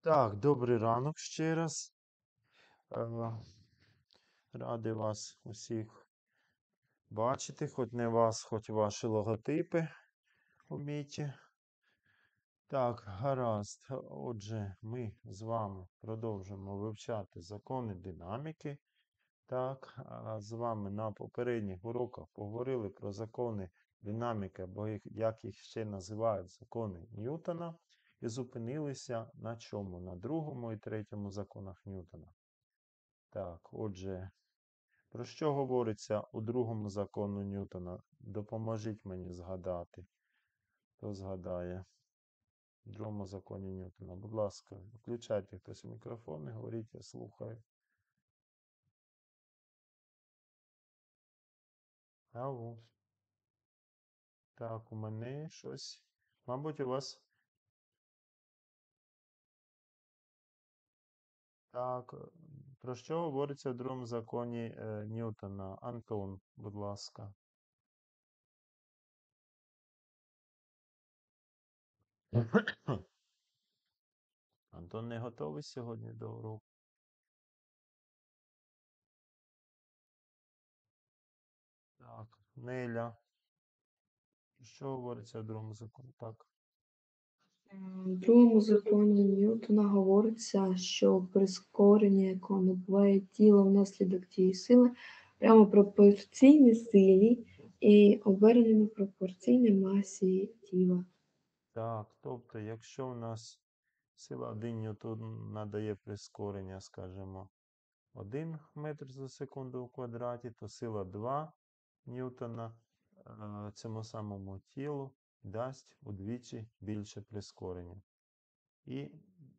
Так, добрий ранок ще раз. Е, Радий вас усіх бачити, хоч не вас, хоч ваші логотипи у міті. Так, гаразд. Отже, ми з вами продовжуємо вивчати закони динаміки. Так, з вами на попередніх уроках поговорили про закони динаміки, або як їх ще називають закони Ньютона, і зупинилися на чому? На другому і третьому законах Ньютона. Так, отже, про що говориться у другому закону Ньютона? Допоможіть мені згадати. Хто згадає? В другому законі Ньютона. Будь ласка, включайте хтось мікрофон і говоріть, я слухаю. Алло. Так, у мене щось. Мабуть, у вас. Так, е, про що говориться в другому законі е, Ньютона? Антон, будь ласка. Антон не готовий сьогодні до уроку. Так, Неля. Що говориться в другому законі? Так. В другому законі Ньютона говориться, що прискорення, якого набуває тіло внаслідок тієї сили, прямо пропорційне силі і обернено пропорційне масі тіла. Так, тобто, якщо у нас сила 1 ньютон надає прискорення, скажімо, 1 метр за секунду у квадраті, то сила 2 ньютона е, цьому самому тілу дасть удвічі більше прискорення. І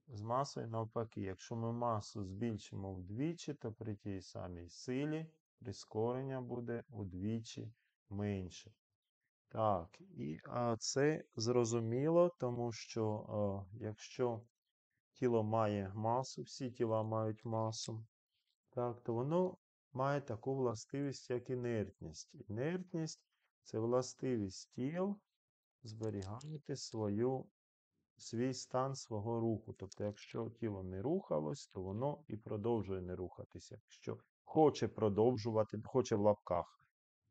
з масою навпаки, якщо ми масу збільшимо вдвічі, то при тій самій силі прискорення буде удвічі менше. Так, і а, це зрозуміло, тому що а, якщо тіло має масу, всі тіла мають масу, так, то воно має таку властивість, як інертність. Інертність це властивість тіл зберігати свою, свій стан свого руху. Тобто, якщо тіло не рухалось, то воно і продовжує не рухатися. Якщо хоче продовжувати, хоче в лапках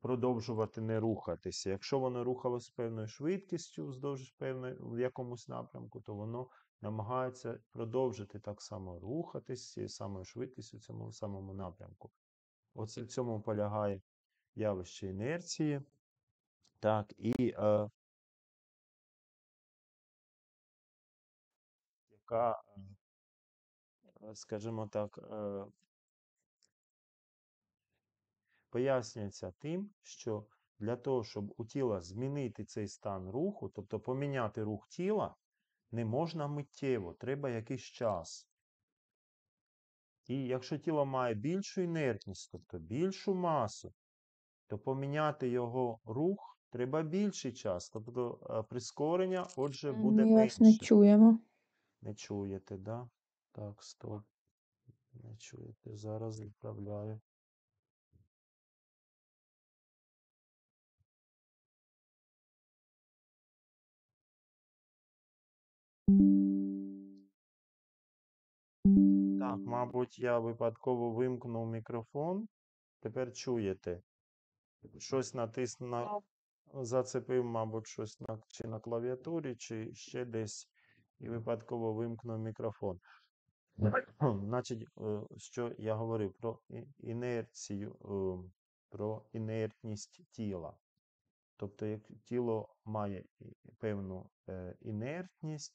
продовжувати не рухатися. Якщо воно рухалось з певною швидкістю вздовж певної в якомусь напрямку, то воно намагається продовжити так само рухатись цією самою швидкістю в цьому самому напрямку. Оце в цьому полягає явище інерції. Так, і е, яка, скажімо так, е, пояснюється тим, що для того, щоб у тіла змінити цей стан руху, тобто поміняти рух тіла, не можна миттєво, треба якийсь час. І якщо тіло має більшу інертність, тобто більшу масу, то поміняти його рух треба більший час. Тобто е, прискорення, отже, буде Ми вас не чуємо. Не чуєте, да? Так, стоп. Не чуєте. Зараз відправляю. Так, мабуть, я випадково вимкнув мікрофон. Тепер чуєте. Щось натиснув на... зацепив, мабуть, щось на... чи на клавіатурі, чи ще десь, і випадково вимкнув мікрофон. Значить, е, що я говорив про інерцію, е, про інертність тіла. Тобто, як тіло має певну е, інертність,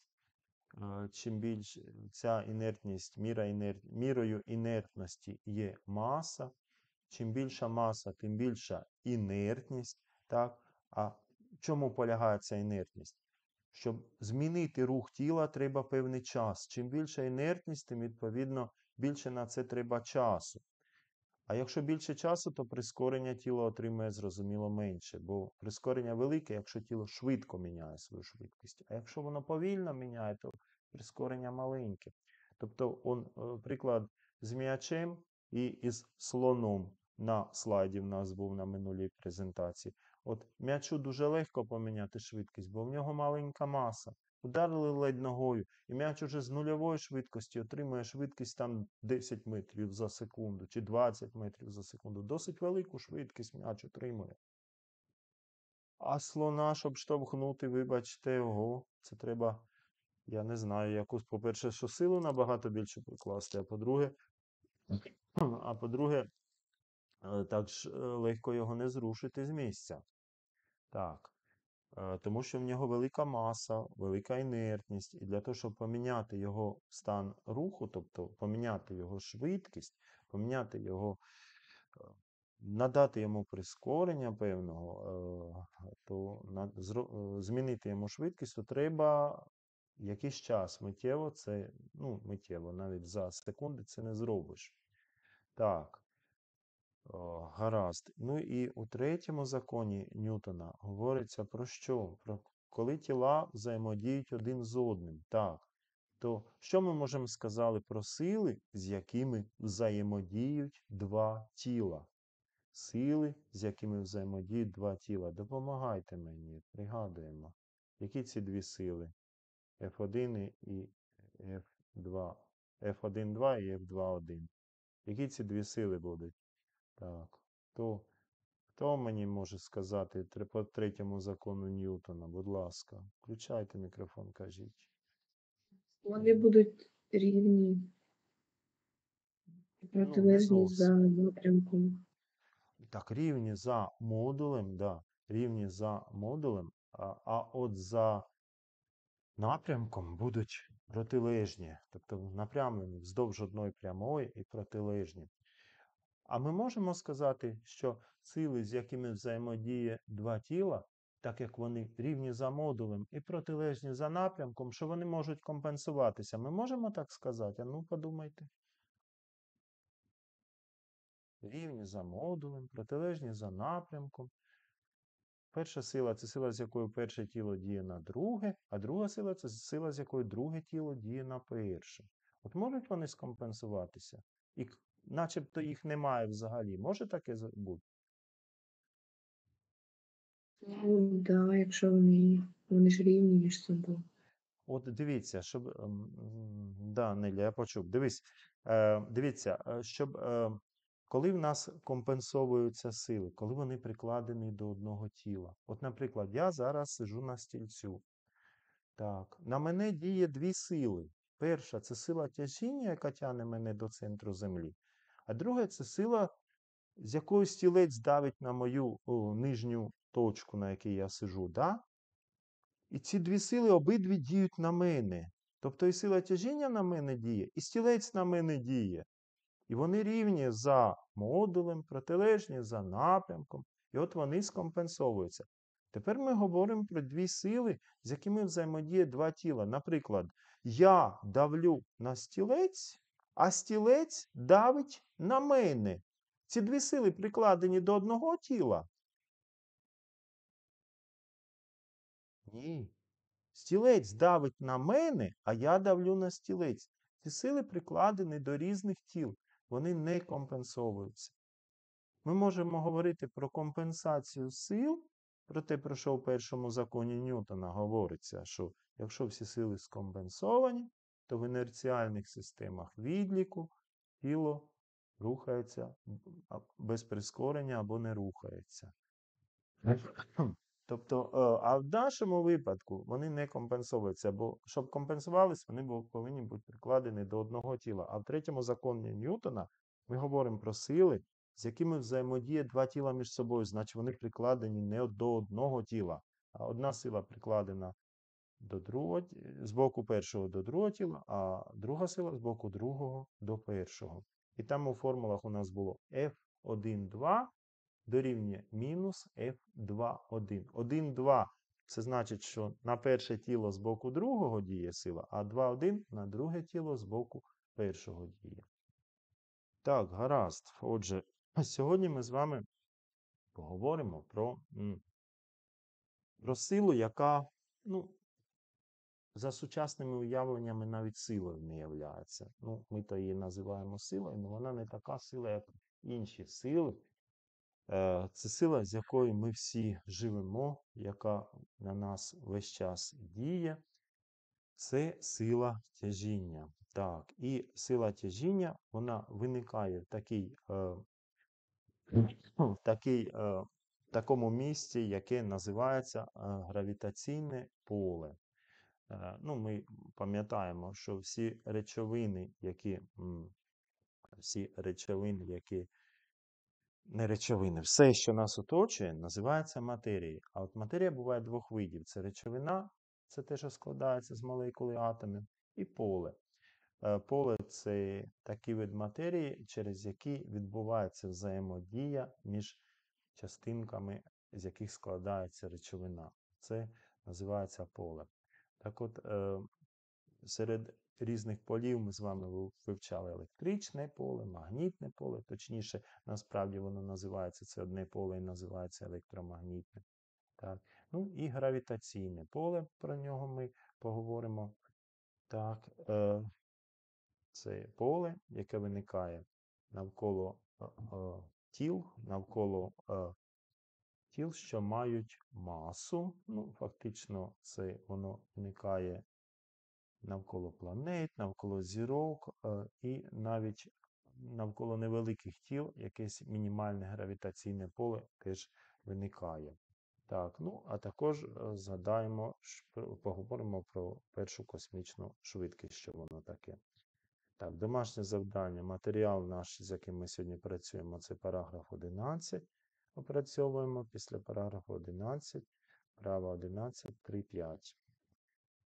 чим більш ця інертність, міра інер... мірою інертності є маса, чим більша маса, тим більша інертність. Так? А в чому полягає ця інертність? Щоб змінити рух тіла, треба певний час. Чим більша інертність, тим відповідно більше на це треба часу. А якщо більше часу, то прискорення тіла отримує зрозуміло менше, бо прискорення велике, якщо тіло швидко міняє свою швидкість. А якщо воно повільно міняє, то прискорення маленьке. Тобто, он, е, приклад з м'ячем і із слоном. на слайді в нас був на минулій презентації. От м'ячу дуже легко поміняти швидкість, бо в нього маленька маса. Ударили ледь ногою, і м'яч уже з нульової швидкості отримує швидкість там 10 метрів за секунду чи 20 метрів за секунду. Досить велику швидкість м'яч отримує. А слона, щоб штовхнути, вибачте, ого, це треба, я не знаю, якусь, по-перше, що силу набагато більше прикласти, а по-друге, а по-друге, так ж е, легко його не зрушити з місця. Так. Е, Тому що в нього велика маса, велика інертність, і для того, щоб поміняти його стан руху, тобто поміняти його швидкість, поміняти його, е, надати йому прискорення певного, то змінити йому швидкість, то треба якийсь час миттєво, це, ну, миттєво, навіть за секунди це не зробиш. Так. Гаразд. Ну і у третьому законі Ньютона говориться про що? Про коли тіла взаємодіють один з одним. Так. То що ми можемо сказати про сили, з якими взаємодіють два тіла? Сили, з якими взаємодіють два тіла. Допомагайте мені, пригадуємо. Які ці дві сили? F1 і F2. F1, 2 і F2, 1. Які ці дві сили будуть? Так. То, хто мені може сказати по третьому закону Ньютона? Будь ласка, включайте мікрофон, кажіть. Вони будуть рівні протилежні зовсім. за напрямком. Так, рівні за модулем, да, рівні за модулем, а, а от за напрямком будуть протилежні, тобто напрямлені вздовж одної прямої і протилежні. А ми можемо сказати, що сили, з якими взаємодіє два тіла, так як вони рівні за модулем і протилежні за напрямком, що вони можуть компенсуватися. Ми можемо так сказати? А ну подумайте. Рівні за модулем, протилежні за напрямком. Перша сила це сила, з якою перше тіло діє на друге, а друга сила це сила, з якою друге тіло діє на перше. От можуть вони скомпенсуватися? І начебто їх немає взагалі. Може таке бути? Ну, да, якщо вони, вони ж рівні між собою. От дивіться, щоб. ем, Да, Неля, я почув. Дивись, е, дивіться, е, щоб е, коли в нас компенсовуються сили, коли вони прикладені до одного тіла. От, наприклад, я зараз сижу на стільцю. Так, на мене діє дві сили. Перша це сила тяжіння, яка тягне мене до центру землі. А друга це сила, з якою стілець давить на мою о, нижню точку, на якій я сижу. Да? І ці дві сили обидві діють на мене. Тобто і сила тяжіння на мене діє, і стілець на мене діє. І вони рівні за модулем, протилежні за напрямком. І от вони скомпенсовуються. Тепер ми говоримо про дві сили, з якими взаємодіє два тіла. Наприклад, я давлю на стілець, а стілець давить на мене. Ці дві сили прикладені до одного тіла. Ні. Стілець давить на мене, а я давлю на стілець. Ці сили прикладені до різних тіл. Вони не компенсовуються. Ми можемо говорити про компенсацію сил, про те, про що в першому законі Ньютона говориться, що якщо всі сили скомпенсовані, то в інерціальних системах відліку тіло рухається без прискорення або не рухається. Тобто, е, а в нашому випадку вони не компенсовуються, бо щоб компенсувались, вони повинні бути прикладені до одного тіла. А в третьому законі Ньютона ми говоримо про сили, з якими взаємодіє два тіла між собою, значить вони прикладені не до одного тіла, а одна сила прикладена до другого, з боку першого до другого тіла, а друга сила з боку другого до першого. І там у формулах у нас було F1, 2 дорівнює мінус F2, 1. 1, 2 це значить, що на перше тіло з боку другого діє сила, а 2, 1 на друге тіло з боку першого діє. Так, гаразд. Отже, сьогодні ми з вами поговоримо про, про силу, яка, ну, за сучасними уявленнями навіть силою не являється. Ну, ми то її називаємо силою, але вона не така сила, як інші сили. Е, Це сила, з якою ми всі живемо, яка на нас весь час діє. Це сила тяжіння. Так, і сила тяжіння вона виникає в такій, е, в такій, е, в такому місці, яке називається е, гравітаційне поле. Е, Ну, ми пам'ятаємо, що всі речовини, які, всі речовини, які не речовини, все, що нас оточує, називається матерією. А от матерія буває двох видів: це речовина, це те, що складається з молекули атомів, і поле. Е, Поле це такий вид матерії, через який відбувається взаємодія між частинками, з яких складається речовина. Це називається поле. Так от, е, серед різних полів ми з вами вивчали електричне поле, магнітне поле, точніше, насправді воно називається це одне поле і називається електромагнітне. Так. Ну і гравітаційне поле, про нього ми поговоримо. Так, е, це поле, яке виникає навколо е, тіл, навколо тіл, що мають масу. Ну, фактично, це воно виникає навколо планет, навколо зірок е, і навіть навколо невеликих тіл якесь мінімальне гравітаційне поле теж виникає. Так, ну, а також е, згадаємо, поговоримо про першу космічну швидкість, що воно таке. Так, домашнє завдання, матеріал наш, з яким ми сьогодні працюємо, це параграф 11. Опрацьовуємо після параграфу 11, права 11, 3, 5.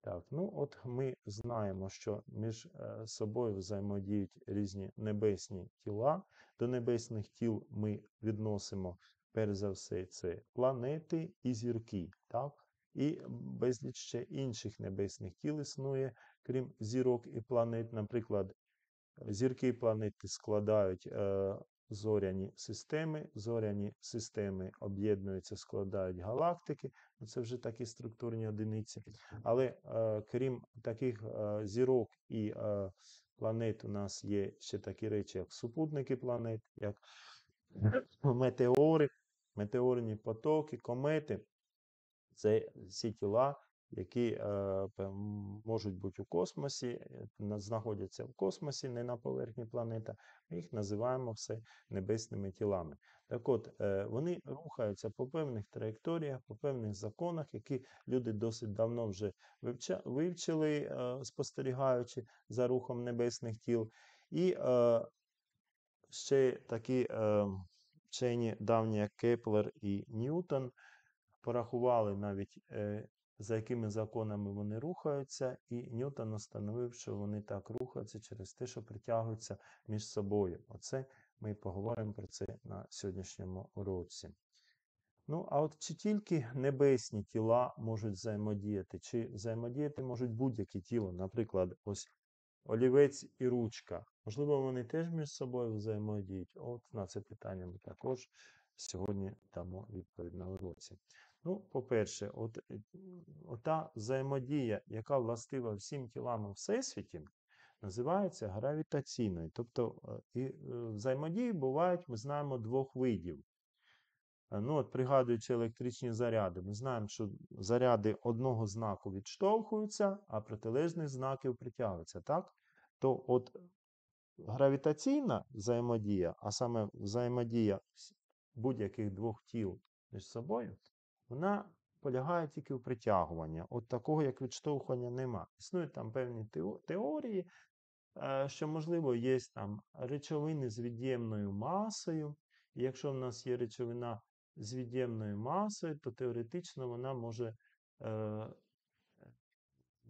Так, ну от ми знаємо, що між е, собою взаємодіють різні небесні тіла. До небесних тіл ми відносимо, перш за все, це планети і зірки. Так? І безліч ще інших небесних тіл існує, крім зірок і планет. Наприклад, зірки і планети складають е, зоряні системи, зоряні системи об'єднуються, складають галактики. Ну, Це вже такі структурні одиниці. Але е, крім таких е, зірок і е, планет, у нас є ще такі речі, як супутники планет, як метеори, метеорні потоки, комети. Це всі тіла, які е, можуть бути у космосі, е, знаходяться в космосі, не на поверхні планети. Ми їх називаємо все небесними тілами. Так от, е, вони рухаються по певних траєкторіях, по певних законах, які люди досить давно вже вивчили, спостерігаючи за рухом небесних тіл. І ще такі вчені давні, як Кеплер і Ньютон, порахували навіть, за якими законами вони рухаються, і Ньютон встановив, що вони так рухаються через те, що притягуються між собою. Оце ми поговоримо про це на сьогоднішньому уроці. Ну, а от чи тільки небесні тіла можуть взаємодіяти, чи взаємодіяти можуть будь-які тіло, наприклад, ось олівець і ручка. Можливо, вони теж між собою взаємодіють. От на це питання ми також сьогодні дамо відповідь на уроці. Ну, по-перше, от, е, ота взаємодія, яка властива всім тілам у Всесвіті, називається гравітаційною. Тобто е, і е, взаємодії бувають, ми знаємо, двох видів. Ну, от, пригадуючи електричні заряди, ми знаємо, що заряди одного знаку відштовхуються, а протилежних знаків притягуються. Так? То от гравітаційна взаємодія, а саме взаємодія будь-яких двох тіл між собою, вона полягає тільки в притягуванні. От такого, як відштовхування, нема. Існують там певні теорії, е, що, можливо, є там речовини з від'ємною масою. І якщо в нас є речовина з від'ємною масою, то теоретично вона може е,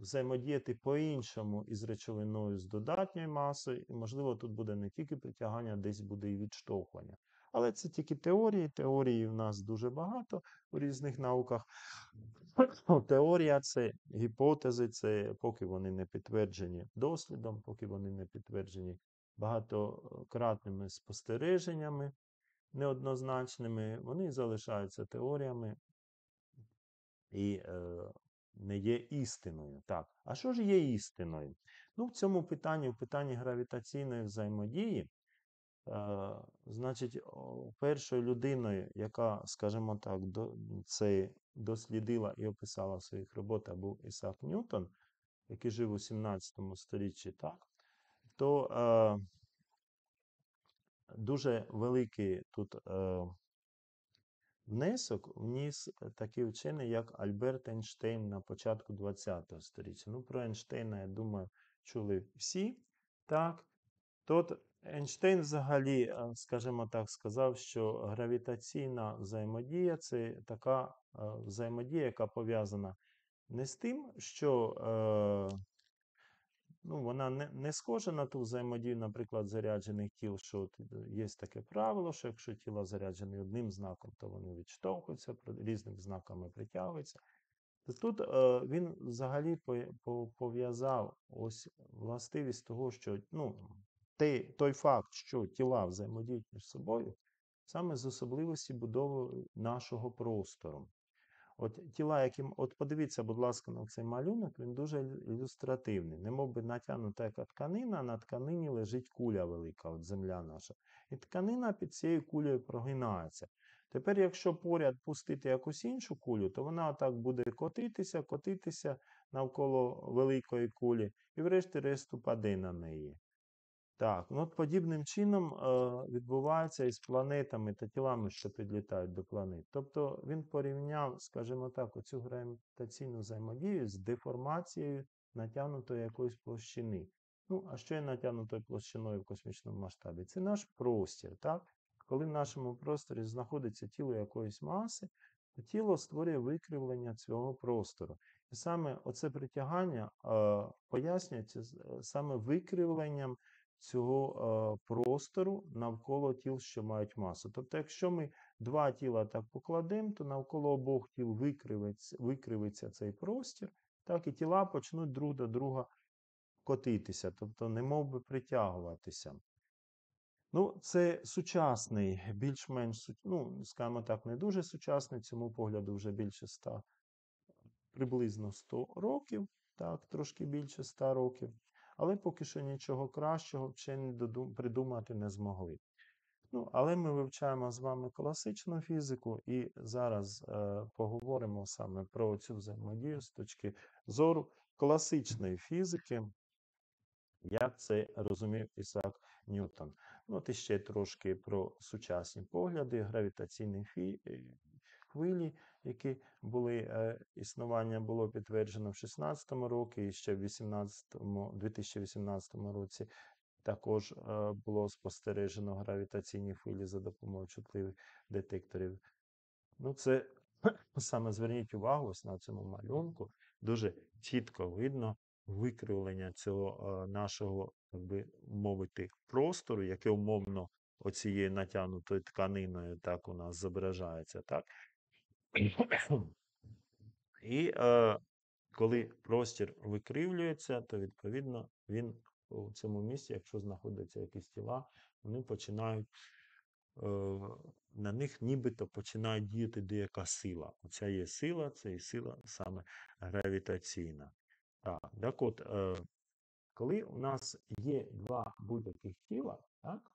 взаємодіяти по-іншому із речовиною з додатньою масою, і, можливо, тут буде не тільки притягання, десь буде і відштовхування. Але це тільки теорії. Теорії в нас дуже багато у різних науках. Теорія це гіпотези, це поки вони не підтверджені дослідом, поки вони не підтверджені багатократними спостереженнями неоднозначними, вони залишаються теоріями і е, не є істиною. Так, а що ж є істиною? Ну, в цьому питанні, в питанні гравітаційної взаємодії, Значить, першою людиною, яка, скажімо так, це дослідила і описала в своїх роботах, був Ісаак Ньютон, який жив у 17 сторіччі, так, то е, дуже великий тут е, внесок вніс такий вчений, як Альберт Ейнштейн на початку 20 століття. Ну, про Ейнштейна, я думаю, чули всі. Так. Тут Ейнштейн взагалі, е, скажімо так, сказав, що гравітаційна взаємодія це така е, взаємодія, яка пов'язана не з тим, що е, ну, вона не, не схожа на ту взаємодію, наприклад, заряджених тіл, що є таке правило, що якщо тіла заряджені одним знаком, то вони відштовхуються, різними знаками притягуються. Тут він взагалі по- по- пов'язав ось властивість того, що ну, те, той факт, що тіла взаємодіють між собою, саме з особливості будови нашого простору. От тіла, яким, от подивіться, будь ласка, на цей малюнок, він дуже ілю- ілюстративний. Немов би натягнута яка тканина, а на тканині лежить куля велика, от земля наша. І тканина під цією кулею прогинається. Тепер, якщо поряд пустити якусь іншу кулю, то вона отак буде котитися, котитися навколо великої кулі, і врешті-решт упаде на неї. Так, ну от подібним чином е, відбувається і з планетами та тілами, що підлітають до планет. Тобто він порівняв, скажімо так, оцю гравітаційну взаємодію з деформацією натягнутої якоїсь площини. Ну, а що є натягнутою площиною в космічному масштабі? Це наш простір, так? Коли в нашому просторі знаходиться тіло якоїсь маси, то тіло створює викривлення цього простору. І саме оце притягання е, пояснюється е, саме викривленням цього е, простору навколо тіл, що мають масу. Тобто, якщо ми два тіла так покладемо, то навколо обох тіл викривиться, викривиться цей простір, так і тіла почнуть друг до друга котитися, тобто немов би притягуватися. Ну, це сучасний, більш-менш, ну, скажімо так, не дуже сучасний, цьому погляду вже більше 100, приблизно 100 років, так, трошки більше 100 років. Але поки що нічого кращого додум- придумати не змогли. Ну, але ми вивчаємо з вами класичну фізику і зараз е, поговоримо саме про цю взаємодію з точки зору класичної фізики, як це розумів Ісаак Ньютон. Ну, от іще трошки про сучасні погляди, гравітаційні е, хвилі, які були, е, існування було підтверджено в 16 році і ще в 18 2018 році також е, було спостережено гравітаційні хвилі за допомогою чутливих детекторів. Ну, це саме зверніть увагу ось на цьому малюнку. Дуже чітко видно викривлення цього е, нашого, так би мовити, простору, яке умовно оцією натягнутою тканиною так у нас зображається. Так? І е, коли простір викривлюється, то відповідно він у цьому місці, якщо знаходяться якісь тіла, вони починають е, на них нібито починає діяти деяка сила. Оця є сила, це і сила саме гравітаційна. Так, так от, е, коли у нас є два будь-яких тіла, так,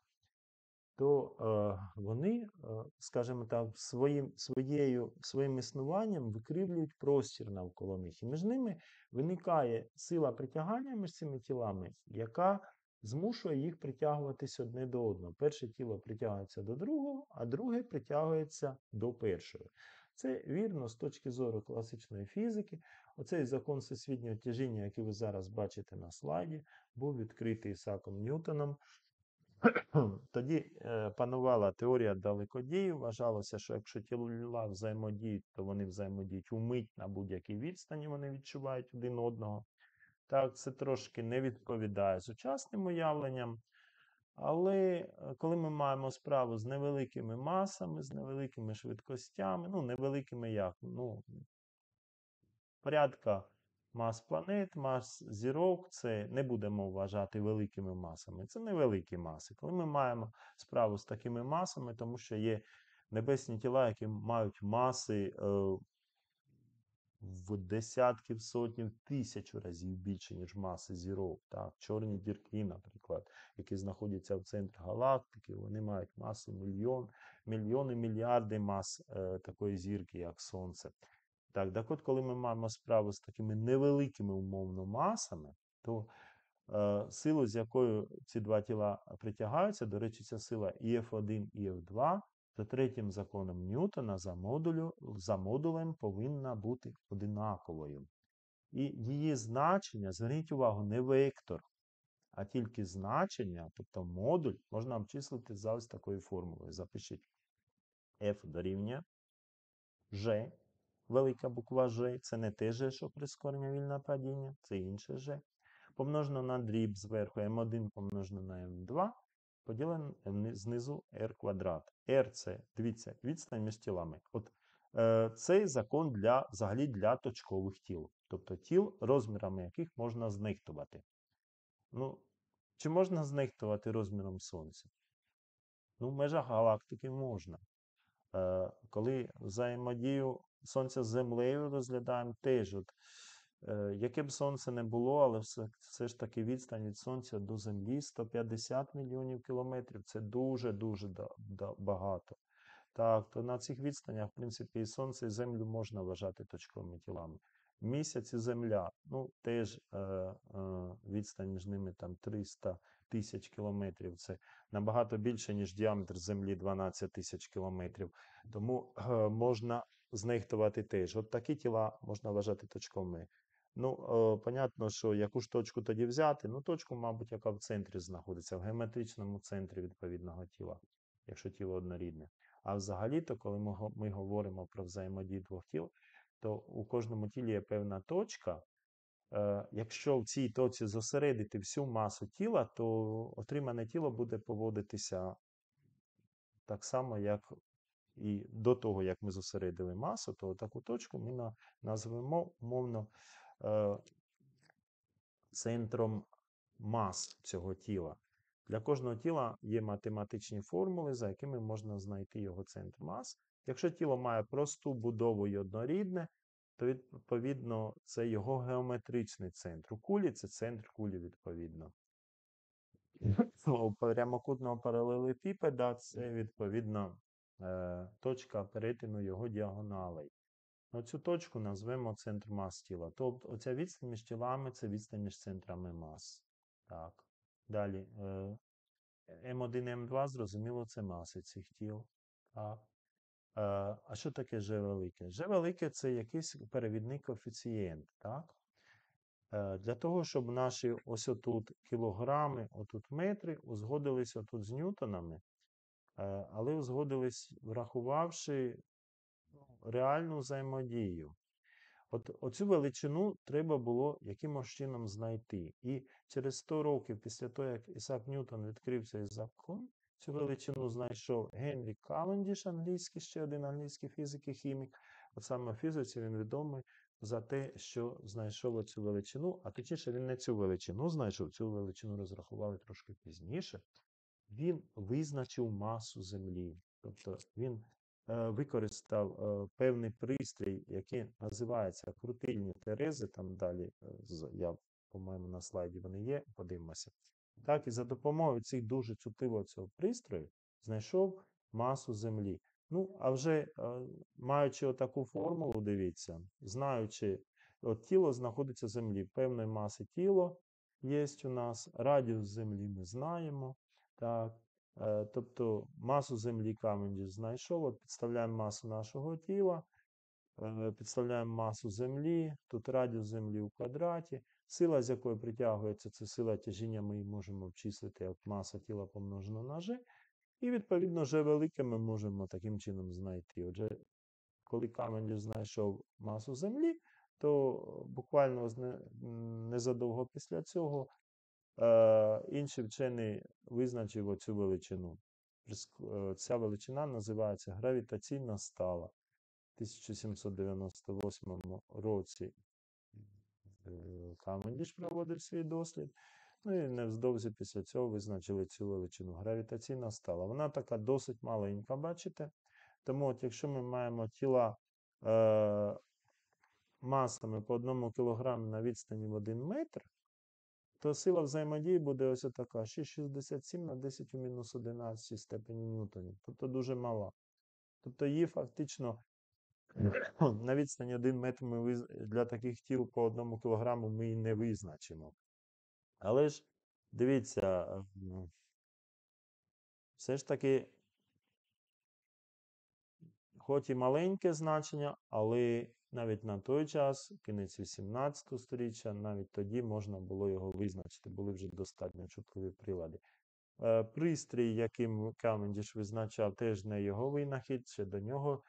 то е, вони, е, скажімо так, своїм, своєю, своїм існуванням викривлюють простір навколо них. І між ними виникає сила притягання між цими тілами, яка змушує їх притягуватись одне до одного. Перше тіло притягується до другого, а друге притягується до першого. Це вірно з точки зору класичної фізики. Оцей закон всесвітнього тяжіння, який ви зараз бачите на слайді, був відкритий Ісаком Ньютоном. Тоді е, панувала теорія далекодії. Вважалося, що якщо тіла взаємодіють, то вони взаємодіють умить на будь-якій відстані, вони відчувають один одного. Так, це трошки не відповідає сучасним уявленням. Але е, коли ми маємо справу з невеликими масами, з невеликими швидкостями, ну, невеликими як? Ну, порядка мас планет, мас зірок, це не будемо вважати великими масами. Це невеликі маси. Коли ми маємо справу з такими масами, тому що є небесні тіла, які мають маси е, в десятків, сотнів, тисячу разів більше, ніж маси зірок. Так? Чорні дірки, наприклад, які знаходяться в центрі галактики, вони мають масу мільйон, мільйони, мільярди мас е, такої зірки, як Сонце. Так, так от, коли ми маємо справу з такими невеликими умовно масами, то е, силу, з якою ці два тіла притягаються, до речі, ця сила і F1, і F2, за третім законом Ньютона за, модулю, за модулем повинна бути одинаковою. І її значення, зверніть увагу, не вектор, а тільки значення, тобто модуль, можна обчислити за ось такою формулою. Запишіть F дорівнює G, велика буква G, це не те G, що прискорення вільне падіння, це інше G. Помножено на дріб зверху m1 помножено на m2, поділено знизу r квадрат. R це, дивіться, відстань між тілами. От е, цей закон для, взагалі для точкових тіл. Тобто тіл, розмірами яких можна знехтувати. Ну, чи можна знехтувати розміром Сонця? Ну, в межах галактики можна. Е, коли взаємодію Сонця з Землею розглядаємо, теж от, е, яке б сонце не було, але все, все ж таки відстань від Сонця до Землі 150 мільйонів кілометрів. Це дуже-дуже багато. Так, то на цих відстанях, в принципі, і Сонце, і Землю можна вважати точковими тілами. Місяць і Земля, ну, теж е, е, відстань між ними там 300 тисяч кілометрів. Це набагато більше, ніж діаметр Землі 12 тисяч кілометрів. Тому е, можна знехтувати теж. От такі тіла можна вважати точковими. Ну, е, понятно, що яку ж точку тоді взяти? Ну, точку, мабуть, яка в центрі знаходиться, в геометричному центрі відповідного тіла, якщо тіло однорідне. А взагалі-то, коли ми, ми говоримо про взаємодію двох тіл, то у кожному тілі є певна точка. Е, якщо в цій точці зосередити всю масу тіла, то отримане тіло буде поводитися так само, як і до того, як ми зосередили масу, то таку точку ми назвемо умовно е, центром мас цього тіла. Для кожного тіла є математичні формули, за якими можна знайти його центр мас. Якщо тіло має просту будову і однорідне, то відповідно це його геометричний центр. У кулі це центр кулі, відповідно. У прямокутного паралелепіпеда це відповідно точка перетину його діагоналей. Оцю точку назвемо центр мас тіла. Тобто оця відстань між тілами це відстань між центрами мас. Так. Далі. Е, М1, М2, зрозуміло, це маси цих тіл. Так. Е, а що таке G велике? G велике це якийсь перевідний коефіцієнт. Так? Е, Для того, щоб наші ось отут кілограми, отут метри узгодились отут з ньютонами, е, але узгодились, врахувавши ну, реальну взаємодію. От оцю величину треба було якимось чином знайти. І через 100 років після того, як Ісак Ньютон відкрив цей закон, цю величину знайшов Генрі Кавендіш, англійський, ще один англійський фізик і хімік. От саме в фізиці він відомий за те, що знайшов цю величину, а точніше, він не цю величину знайшов, цю величину розрахували трошки пізніше. Він визначив масу Землі. Тобто він е, використав е, певний пристрій, який називається крутильні терези. Там далі, е, я, по-моєму, на слайді вони є, подивимося. Так, і за допомогою цих дуже чутливого цього пристрою знайшов масу Землі. Ну, а вже маючи отаку формулу, дивіться, знаючи, от тіло знаходиться в Землі, певної маси тіло є у нас, радіус Землі ми знаємо. Так, Е, Тобто масу землі Камендіш знайшов, от підставляємо масу нашого тіла, е, підставляємо масу землі, тут радіус землі у квадраті. Сила, з якої притягується, це сила тяжіння, ми її можемо обчислити як маса тіла помножена на g. І відповідно G велике ми можемо таким чином знайти. Отже, коли Камендіш знайшов масу землі, то буквально незадовго після цього інший вчений визначив оцю величину. Е, Ця величина називається гравітаційна стала. В 1798 році е, Камендіш проводив свій дослід. Ну і невдовзі після цього визначили цю величину. Гравітаційна стала. Вона така досить маленька, бачите? Тому, от якщо ми маємо тіла е, масами по 1 кг на відстані в 1 метр, то сила взаємодії буде ось така 6,67 на 10 у мінус 11 степені ньютонів. Тобто дуже мала. Тобто її фактично на відстані 1 метр ми виз- для таких тіл по 1 кг ми і не визначимо. Але ж дивіться, все ж таки, хоч і маленьке значення, але навіть на той час, кінець 18 століття, навіть тоді можна було його визначити, були вже достатньо чутливі прилади. Е, Пристрій, яким Кавендіш визначав, теж не його винахід, ще до нього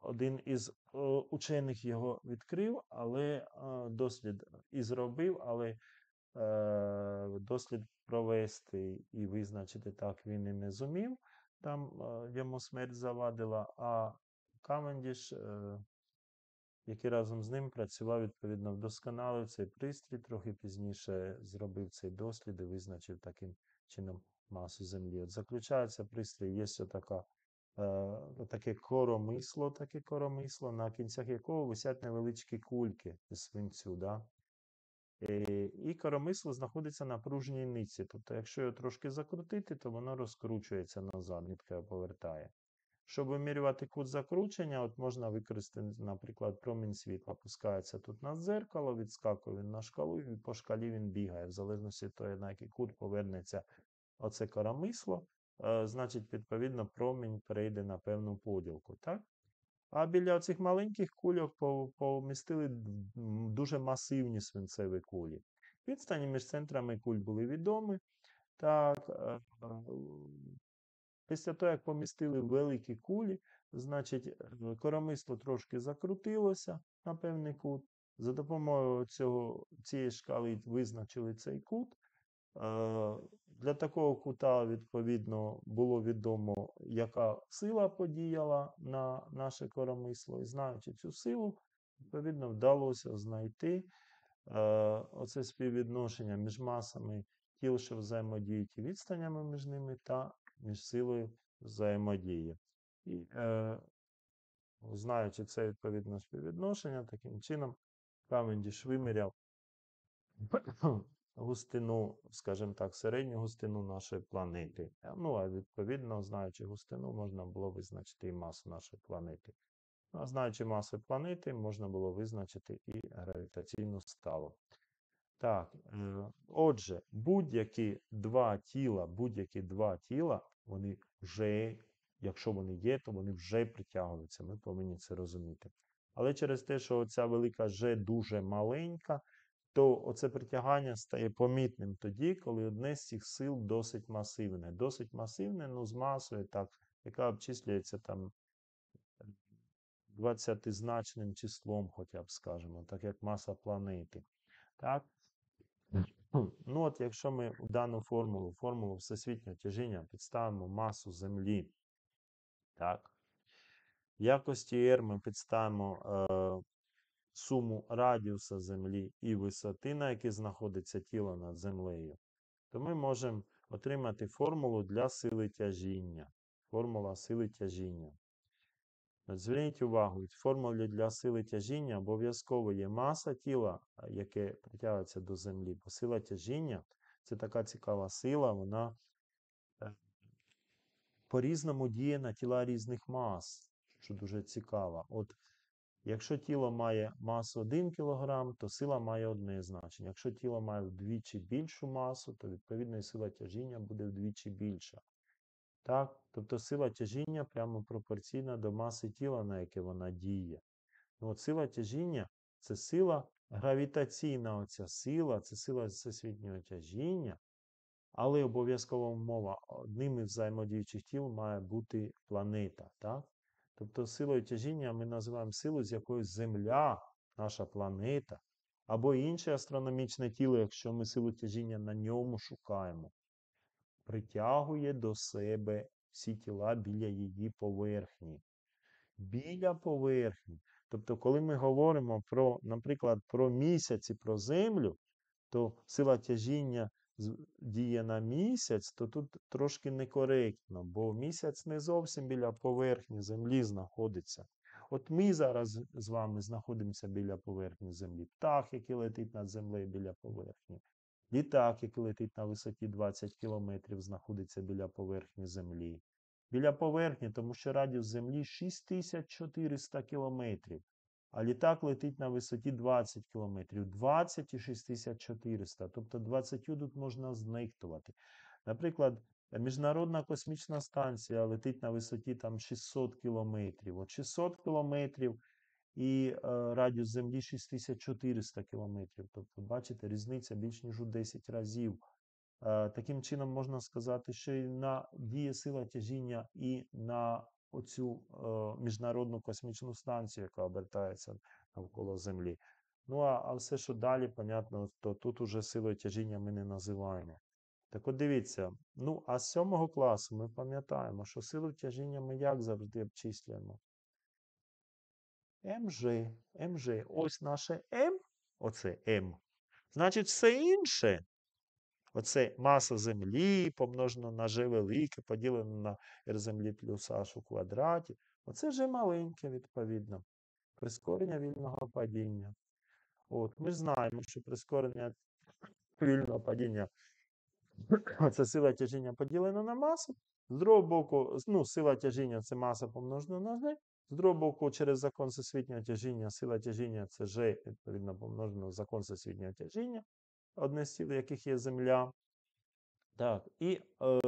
один із е, учених його відкрив, але е, дослід і зробив, але дослід провести і визначити так він і не зумів. Там йому смерть завадила, а Кавендіш, е, який разом з ним працював, відповідно, вдосконалив цей пристрій, трохи пізніше зробив цей дослід і визначив таким чином масу Землі. От заключається пристрій, є така е, таке коромисло, таке коромисло, на кінцях якого висять невеличкі кульки з свинцю. Да? Е, І коромисло знаходиться на пружній ниці. Тобто, якщо його трошки закрутити, то воно розкручується назад, його повертає. Щоб вимірювати кут закручення, от можна використати, наприклад, промінь світла. Пускається тут на дзеркало, відскакує він на шкалу, і по шкалі він бігає, в залежності від того, на який кут повернеться оце коромисло, е, значить, відповідно, промінь перейде на певну поділку. Так? А біля цих маленьких кульок помістили дуже масивні свинцеві кулі. Відстані між центрами куль були відомі. Так, е, після того, як помістили великі кулі, значить, е, коромисло трошки закрутилося на певний кут. За допомогою цього, цієї шкали визначили цей кут. Е, Для такого кута, відповідно, було відомо, яка сила подіяла на наше коромисло. І знаючи цю силу, відповідно, вдалося знайти е, оце співвідношення між масами тіл, що взаємодіють відстанями між ними, та між силою взаємодії. І е, знаючи це відповідне співвідношення, таким чином Кавендіш виміряв густину, скажімо так, середню густину нашої планети. Е, Ну, а відповідно, знаючи густину, можна було визначити і масу нашої планети. А знаючи масу планети, можна було визначити і гравітаційну сталу. Так, е, отже, будь-які два тіла, будь-які два тіла, вони вже, якщо вони є, то вони вже притягуються. Ми повинні це розуміти. Але через те, що ця велика G дуже маленька, то оце притягання стає помітним тоді, коли одне з цих сил досить масивне. Досить масивне, ну, з масою, так, яка обчислюється там 20-значним числом, хоча б скажемо, так як маса планети. Так? Ну, от якщо ми в дану формулу, формулу всесвітнього тяжіння підставимо масу Землі, так, в якості R ми підставимо е, суму радіуса Землі і висоти, на якій знаходиться тіло над землею, то ми можемо отримати формулу для сили тяжіння. Формула сили тяжіння. Зверніть увагу, в формулі для сили тяжіння обов'язково є маса тіла, яке притягується до землі. Бо сила тяжіння це така цікава сила, вона е, по-різному діє на тіла різних мас, що дуже цікаво. От якщо тіло має масу 1 кг, то сила має одне значення. Якщо тіло має вдвічі більшу масу, то відповідно і сила тяжіння буде вдвічі більша. Так? Тобто сила тяжіння прямо пропорційна до маси тіла, на яке вона діє. Ну, от сила тяжіння це сила гравітаційна оця сила, це сила всесвітнього тяжіння, але обов'язкова умова одним із взаємодіючих тіл має бути планета. Так? Тобто силою тяжіння ми називаємо силу, з якою Земля, наша планета, або інше астрономічне тіло, якщо ми силу тяжіння на ньому шукаємо, притягує до себе всі тіла біля її поверхні. Біля поверхні. Тобто, коли ми говоримо про, наприклад, про місяць і про землю, то сила тяжіння діє на місяць, то тут трошки некоректно, бо місяць не зовсім біля поверхні землі знаходиться. От ми зараз з вами знаходимося біля поверхні землі. Птах, який летить над землею біля поверхні. Літак, який летить на висоті 20 кілометрів, знаходиться біля поверхні землі. Біля поверхні, тому що радіус землі 6400 кілометрів. А літак летить на висоті 20 кілометрів. 20 і 6400. Тобто 20 тут можна знехтувати. Наприклад, Міжнародна космічна станція летить на висоті там 600 кілометрів. От 600 кілометрів і е, радіус Землі 6400 кілометрів. Тобто, бачите, різниця більш ніж у 10 разів. Е, таким чином можна сказати, що і на діє сила тяжіння і на оцю е, міжнародну космічну станцію, яка обертається навколо Землі. Ну а, а все, що далі, понятно, то тут уже силою тяжіння ми не називаємо. Так от дивіться, ну, а з сьомого класу ми пам'ятаємо, що силу тяжіння ми як завжди обчислюємо? МЖ, МЖ. Ось наше М, оце М. Значить, все інше. Оце маса землі помножено на G велике, поділено на R землі плюс H у квадраті. Оце вже маленьке, відповідно. Прискорення вільного падіння. От, ми ж знаємо, що прискорення вільного падіння це сила тяжіння поділена на масу. З другого боку, ну, сила тяжіння це маса помножена на G. З другого боку, через закон всесвітнього тяжіння, сила тяжіння це G, відповідно, помножено закон всесвітнього тяжіння, одне з тіл, яких є Земля. Так, і е,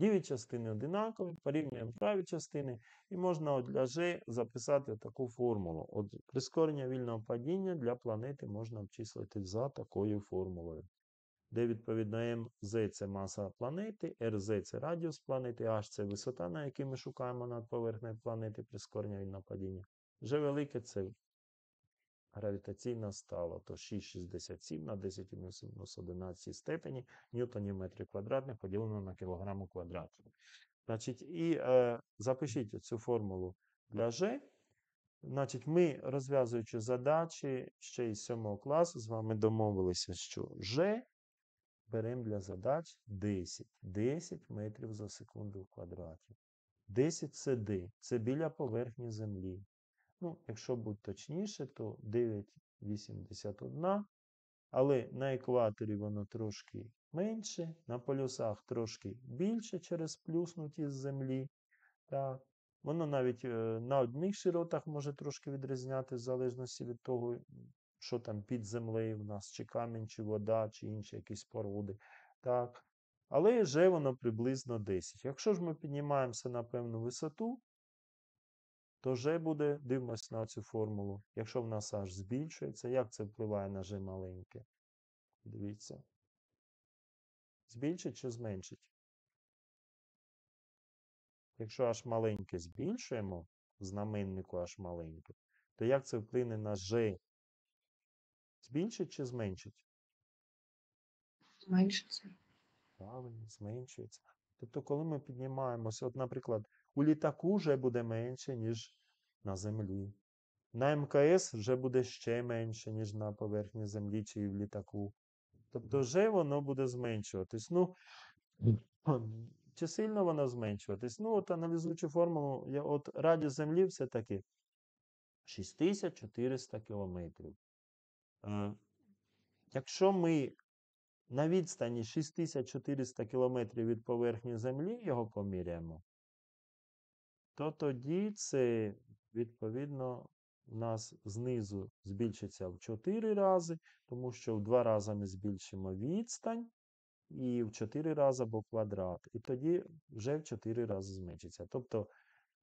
ліві частини одинакові, порівнюємо праві частини, і можна для G записати таку формулу. От прискорення вільного падіння для планети можна обчислити за такою формулою де відповідно МЗ це маса планети, РЗ це радіус планети, H це висота, на якій ми шукаємо над поверхнею планети прискорення від нападіння. Вже велике це гравітаційна стала, то 6,67 на 10 мінус 11 степені ньютонів метрів квадратних поділено на кілограму квадратних. Значить, і е, запишіть цю формулу для G. Значить, ми, розв'язуючи задачі ще із 7 класу, з вами домовилися, що G беремо для задач 10. 10 метрів за секунду в квадраті. 10 це це біля поверхні землі. Ну, якщо бути точніше, то 9,81. Але на екваторі воно трошки менше, на полюсах трошки більше через плюснуті з землі. Так. Воно навіть е, на одних широтах може трошки відрізняти, в залежності від того, що там під землею в нас, чи камінь, чи вода, чи інші якісь породи. Так. Але вже воно приблизно 10. Якщо ж ми піднімаємося на певну висоту, то вже буде, дивимося на цю формулу. Якщо в нас аж збільшується, як це впливає на G маленьке? Дивіться. Збільшить чи зменшить? Якщо аж маленьке збільшуємо, знаменнику аж маленьке, то як це вплине на G Збільшить чи зменшить? Зменшиться. Правильно, зменшується. Тобто, коли ми піднімаємося, от, наприклад, у літаку вже буде менше, ніж на землі. На МКС вже буде ще менше, ніж на поверхні землі чи в літаку. Тобто, вже воно буде зменшуватись. Ну, чи сильно воно зменшуватись? Ну, от аналізуючи формулу, я, от радіус землі все-таки 6400 кілометрів. Е, якщо ми на відстані 6400 км від поверхні Землі його поміряємо, то тоді це, відповідно, у нас знизу збільшиться в 4 рази, тому що в 2 рази ми збільшимо відстань, і в 4 рази або квадрат. І тоді вже в 4 рази зменшиться. Тобто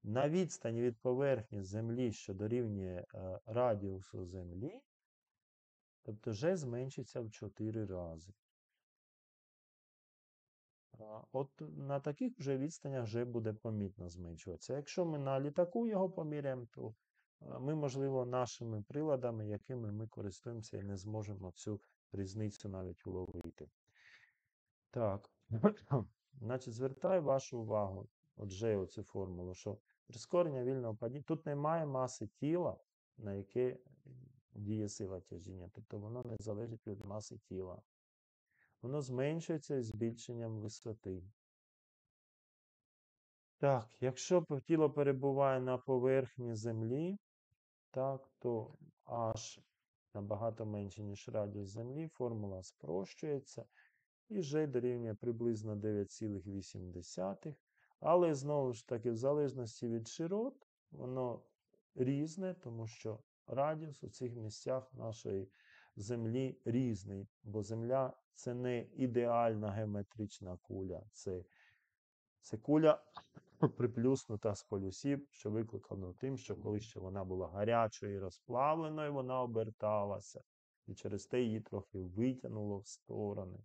на відстані від поверхні Землі, що дорівнює е, радіусу Землі, Тобто G зменшиться в 4 рази. От на таких вже відстанях G буде помітно зменшуватися. Якщо ми на літаку його поміряємо, то ми, можливо, нашими приладами, якими ми користуємося, і не зможемо цю різницю навіть уловити. Так, значить, звертаю вашу увагу, отже, оцю формулу, що прискорення вільного падіння. Тут немає маси тіла, на яке діє сила тяжіння, тобто воно не залежить від маси тіла. Воно зменшується з збільшенням висоти. Так, якщо тіло перебуває на поверхні Землі, так, то H набагато менше, ніж радіус Землі, формула спрощується, і G дорівнює приблизно 9,8. Але знову ж таки, в залежності від широт, воно різне, тому що радіус у цих місцях нашої Землі різний, бо Земля це не ідеальна геометрична куля, це, це куля приплюснута з полюсів, що викликано тим, що коли ще вона була гарячою і розплавленою, вона оберталася, і через те її трохи витягнуло в сторони.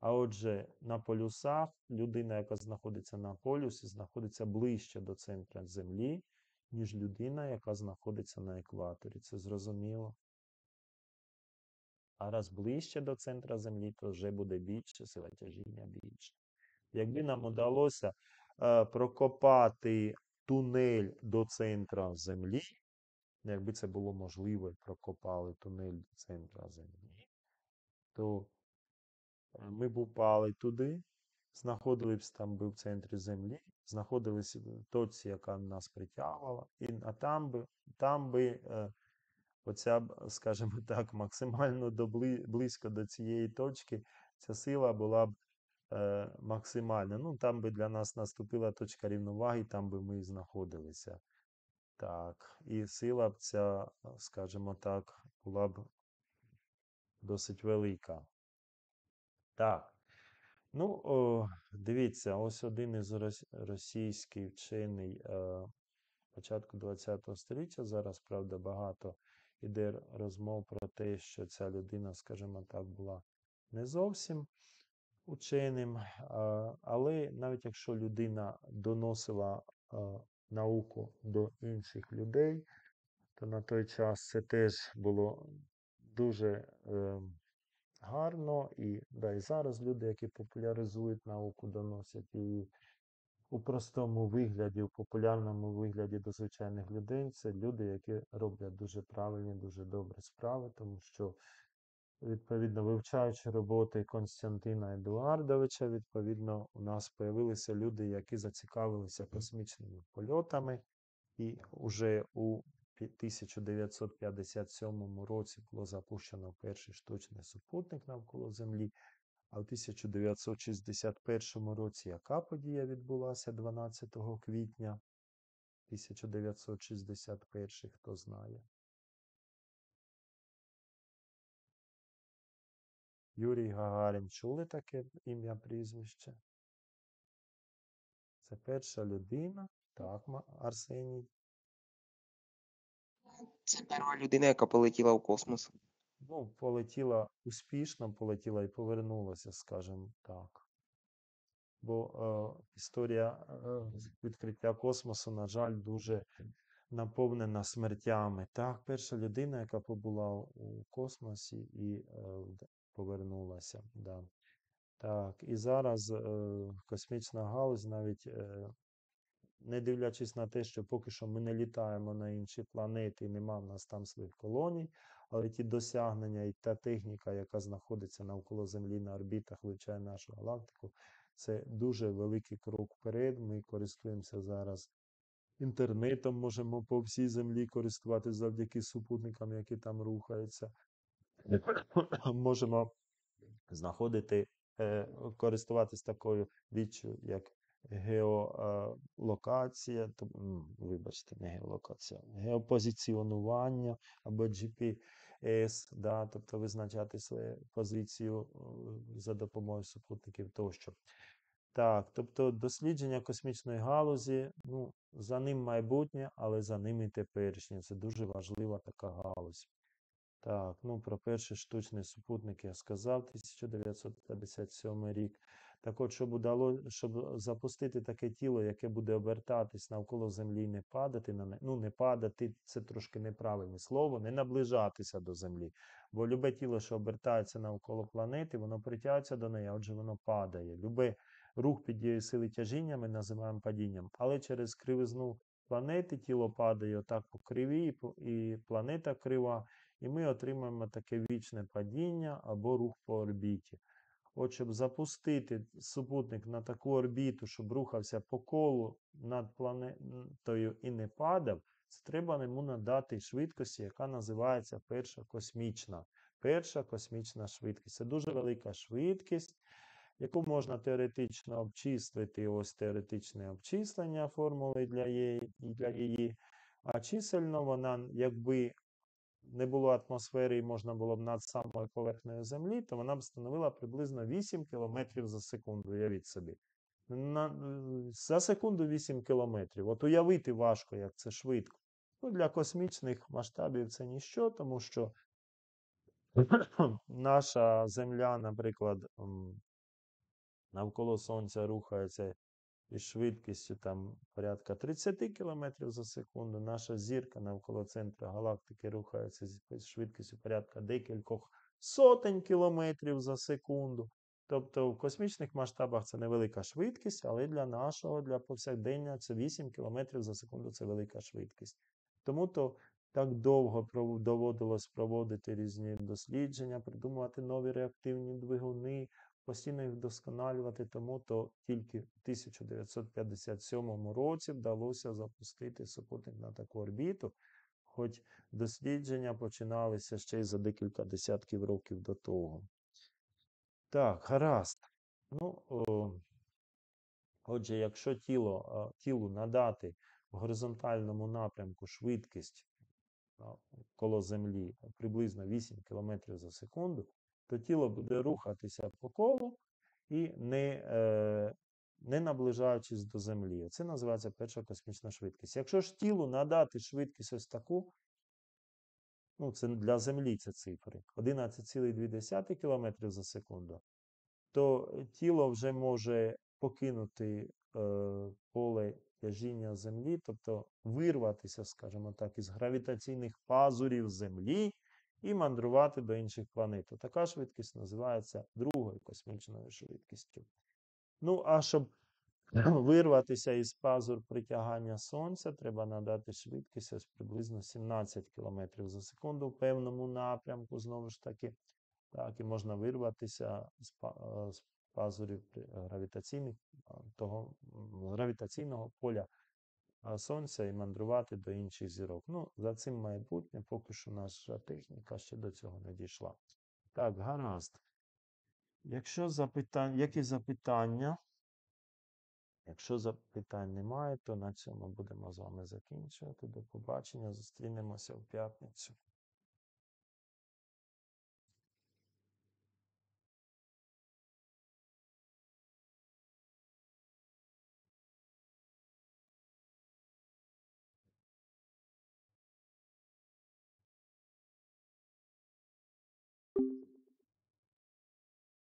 А отже, на полюсах людина, яка знаходиться на полюсі, знаходиться ближче до центра Землі, ніж людина, яка знаходиться на екваторі. Це зрозуміло. А раз ближче до центра Землі, то вже буде більше, сила тяжіння більше. Якби нам удалося е, прокопати тунель до центра Землі, якби це було можливо, прокопали тунель до центра Землі, то е, ми б упали туди, знаходились там би в центрі Землі, знаходилися в точці, яка нас притягувала, і, а там би, там би е, оця, скажімо так, максимально до, близько до цієї точки, ця сила була б е, максимальна. Ну, там би для нас наступила точка рівноваги, там би ми знаходилися. Так, і сила б ця, скажімо так, була б досить велика. Так. Ну, о, дивіться, ось один із рос- російський вчений е, початку ХХ століття. Зараз, правда, багато іде розмов про те, що ця людина, скажімо так, була не зовсім ученим. а, Але навіть якщо людина доносила е, науку до інших людей, то на той час це теж було дуже е, гарно. І, да, і зараз люди, які популяризують науку, доносять її у простому вигляді, у популярному вигляді до звичайних людей. Це люди, які роблять дуже правильні, дуже добрі справи, тому що, відповідно, вивчаючи роботи Константина Едуардовича, відповідно, у нас появилися люди, які зацікавилися космічними польотами. І вже у пі- 1957 році було запущено перший штучний супутник навколо Землі. А в 1961 році яка подія відбулася 12 квітня 1961, хто знає? Юрій Гагарін чули таке ім'я прізвище? Це перша людина. Так, Арсеній. Це перша людина, яка полетіла в космос. Ну, полетіла успішно, полетіла і повернулася, скажімо так. Бо е, історія е, відкриття космосу, на жаль, дуже наповнена смертями. Так, перша людина, яка побула у космосі і е, повернулася. Да. Так, і зараз е, космічна галузь навіть е, не дивлячись на те, що поки що ми не літаємо на інші планети і нема в нас там своїх колоній, але ті досягнення і та техніка, яка знаходиться навколо Землі на орбітах, вивчає нашу галактику, це дуже великий крок вперед. Ми користуємося зараз інтернетом, можемо по всій землі користуватися завдяки супутникам, які там рухаються. Можемо знаходити, е, користуватись такою річчю, як геолокація, вибачте, не геолокація, геопозиціонування або GPS, да, тобто визначати свою позицію е, за допомогою супутників тощо. Так, тобто дослідження космічної галузі, ну, за ним майбутнє, але за ним і теперішнє. Це дуже важлива така галузь. Так, ну про перший штучний супутник я сказав, 1957 рік. Так от, щоб удало, щоб запустити таке тіло, яке буде обертатись навколо Землі не падати на не, ну не падати, це трошки неправильне слово, не наближатися до Землі. Бо любе тіло, що обертається навколо планети, воно притягується до неї, отже, воно падає. Любе рух під дією сили тяжіння ми називаємо падінням, але через кривизну планети тіло падає отак по криві, і планета крива, і ми отримаємо таке вічне падіння або рух по орбіті. От щоб запустити супутник на таку орбіту, щоб рухався по колу над планетою і не падав, це треба йому надати швидкості, яка називається перша космічна. Перша космічна швидкість. Це дуже велика швидкість, яку можна теоретично обчислити. Ось теоретичне обчислення формули для її, для її. А чисельно вона, якби не було атмосфери і можна було б над самою поверхнею Землі, то вона б становила приблизно 8 км за секунду. Уявіть собі. На, за секунду 8 кілометрів. От уявити важко, як це швидко. Ну, для космічних масштабів це ніщо, тому що наша Земля, наприклад, навколо Сонця рухається із швидкістю там порядка 30 км за секунду. Наша зірка навколо центру галактики рухається зі швидкістю порядка декількох сотень кілометрів за секунду. Тобто в космічних масштабах це невелика швидкість, але для нашого, для повсякдення це 8 км за секунду це велика швидкість. Тому то так довго доводилось проводити різні дослідження, придумувати нові реактивні двигуни, постійно їх вдосконалювати. Тому то тільки в 1957 році вдалося запустити супутник на таку орбіту, хоч дослідження починалися ще й за декілька десятків років до того. Так, гаразд. Ну, о, отже, якщо тіло, тілу надати в горизонтальному напрямку швидкість коло Землі приблизно 8 км за секунду, то тіло буде рухатися по колу і не, е, не наближаючись до Землі. Це називається перша космічна швидкість. Якщо ж тілу надати швидкість ось таку, ну, це для Землі це цифри, 11,2 км за секунду, то тіло вже може покинути е, поле тяжіння Землі, тобто вирватися, скажімо так, із гравітаційних пазурів Землі і мандрувати до інших планет. Така швидкість називається другою космічною швидкістю. Ну, а щоб вирватися із пазур притягання Сонця, треба надати швидкість ось приблизно 17 км за секунду в певному напрямку, знову ж таки. Так, і можна вирватися з, е, пазурів гравітаційних, того гравітаційного поля Сонця і мандрувати до інших зірок. Ну, за цим майбутнє, поки що наша техніка ще до цього не дійшла. Так, гаразд. Якщо запитання, які запитання? Якщо запитань немає, то на цьому будемо з вами закінчувати. До побачення. Зустрінемося в п'ятницю.